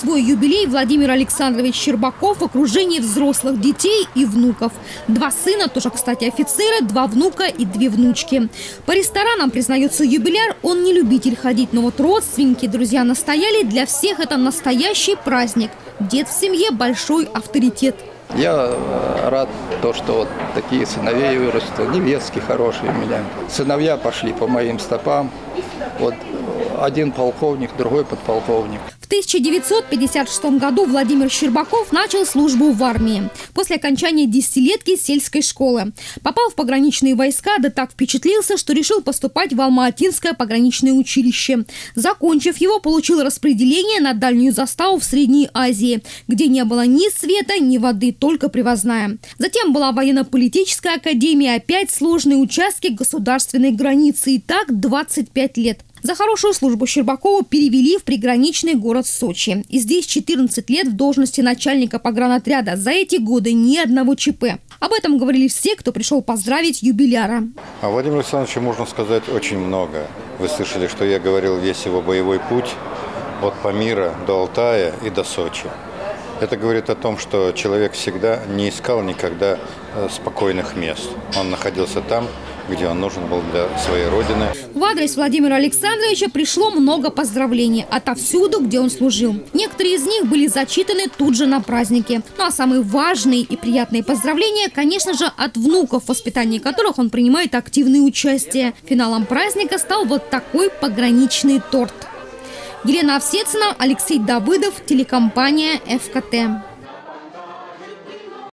свой юбилей Владимир Александрович Щербаков в окружении взрослых детей и внуков. Два сына, тоже, кстати, офицеры, два внука и две внучки. По ресторанам, признается юбиляр, он не любитель ходить, но вот родственники, друзья настояли, для всех это настоящий праздник. Дед в семье – большой авторитет. Я э, рад, то, что вот такие сыновей вырастут, невестки хорошие у меня. Сыновья пошли по моим стопам. Вот один полковник, другой подполковник. В 1956 году Владимир Щербаков начал службу в армии. После окончания десятилетки сельской школы. Попал в пограничные войска, да так впечатлился, что решил поступать в Алма-Атинское пограничное училище. Закончив его, получил распределение на дальнюю заставу в Средней Азии, где не было ни света, ни воды, только привозная. Затем была военно-политическая академия, опять сложные участки государственной границы. И так 25 лет. За хорошую службу Щербакова перевели в приграничный город Сочи. И здесь 14 лет в должности начальника погранотряда. За эти годы ни одного ЧП. Об этом говорили все, кто пришел поздравить юбиляра. О Владимире Александровиче можно сказать очень много. Вы слышали, что я говорил весь его боевой путь от Памира до Алтая и до Сочи. Это говорит о том, что человек всегда не искал никогда э, спокойных мест. Он находился там, где он нужен был для своей родины. В адрес Владимира Александровича пришло много поздравлений отовсюду, где он служил. Некоторые из них были зачитаны тут же на празднике. Ну а самые важные и приятные поздравления, конечно же, от внуков, в воспитании которых он принимает активное участие. Финалом праздника стал вот такой пограничный торт. Елена Овсецина, Алексей Давыдов, телекомпания «ФКТ».